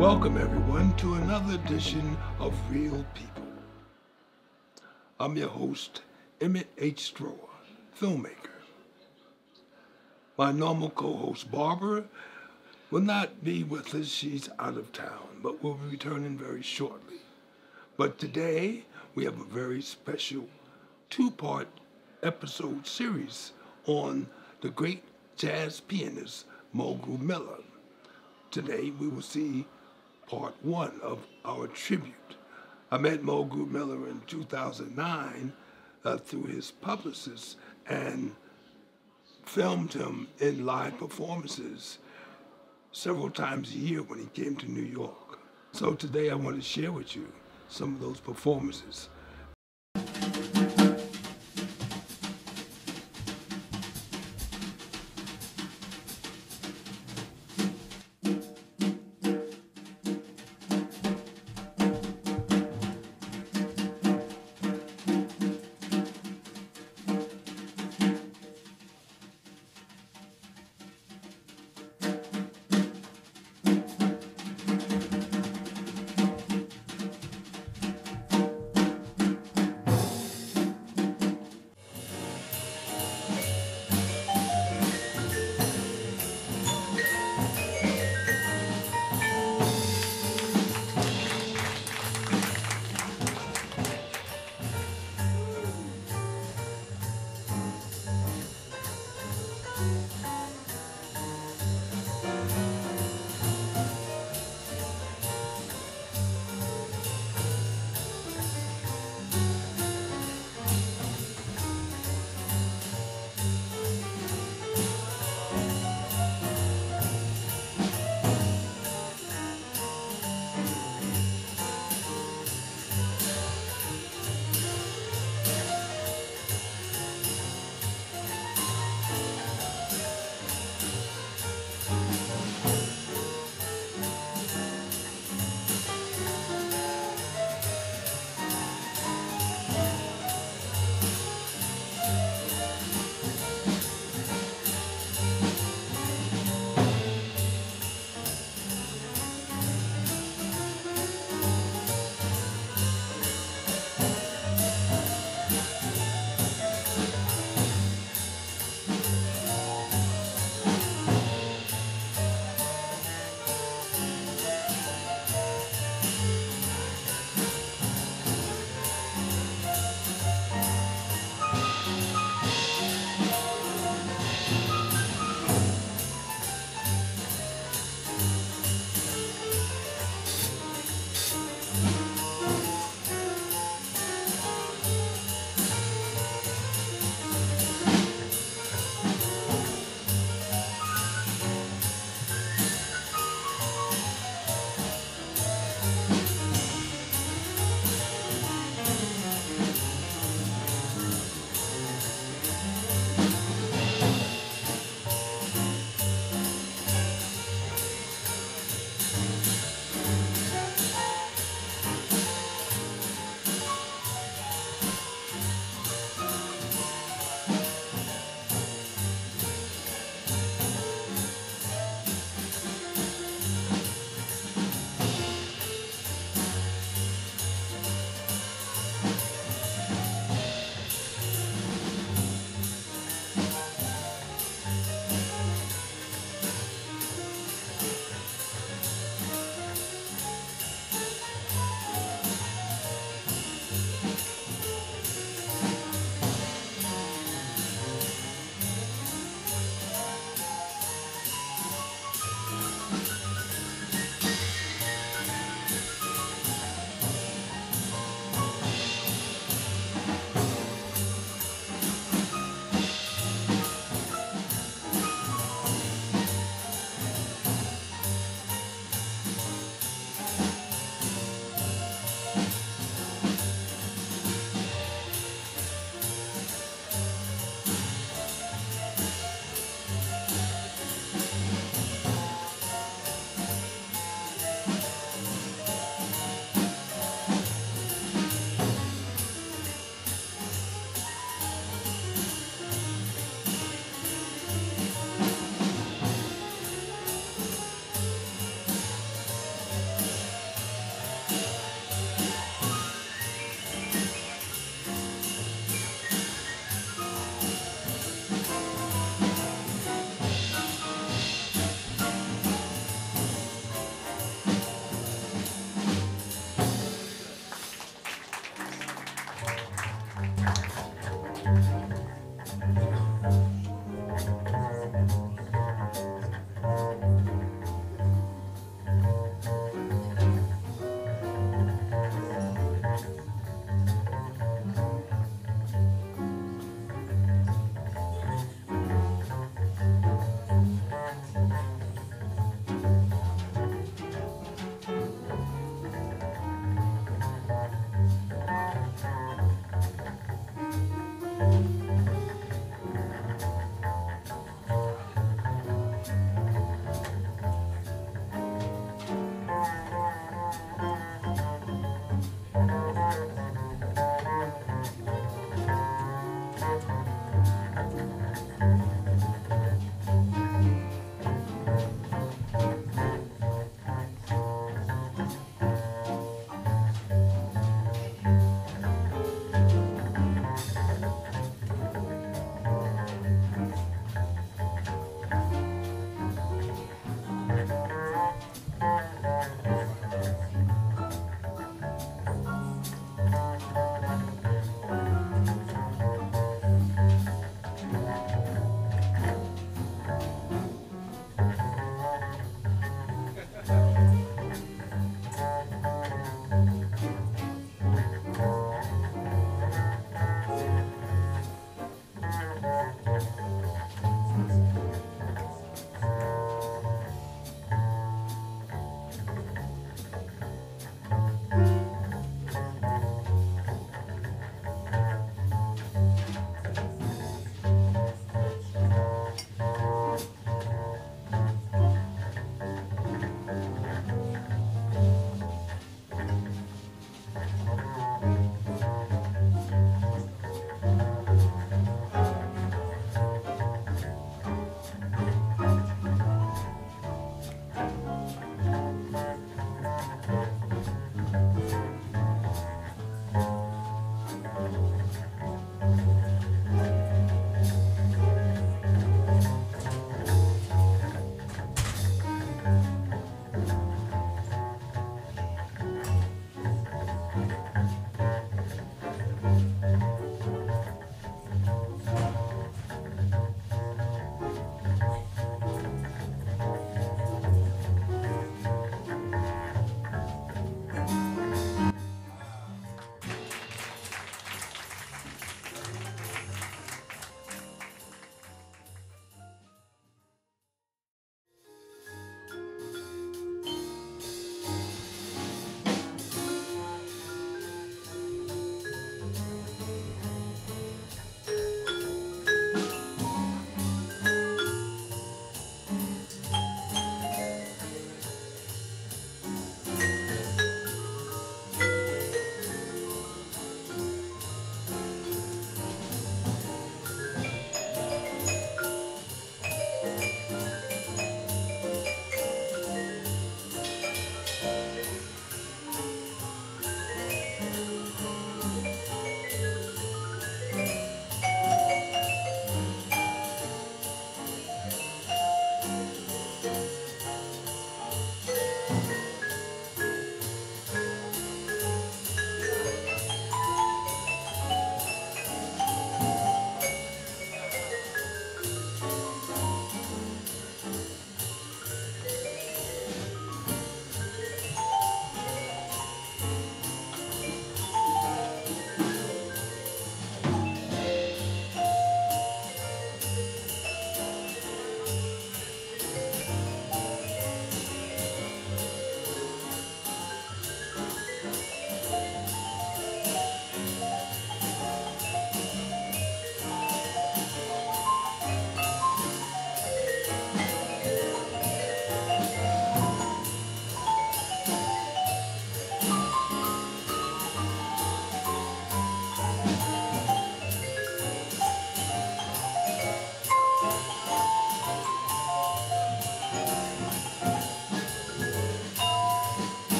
Welcome, everyone, to another edition of Reel People. I'm your host, Emmitt H. Thrower, filmmaker. My normal co host, Barbara, will not be with us. She's out of town, but will be returning very shortly. But today, we have a very special two part episode series on the great jazz pianist Mulgrew Miller. Today, we will see part one of our tribute. I met Mulgrew Miller in 2009 uh, through his publicist and filmed him in live performances several times a year when he came to New York. So today I want to share with you some of those performances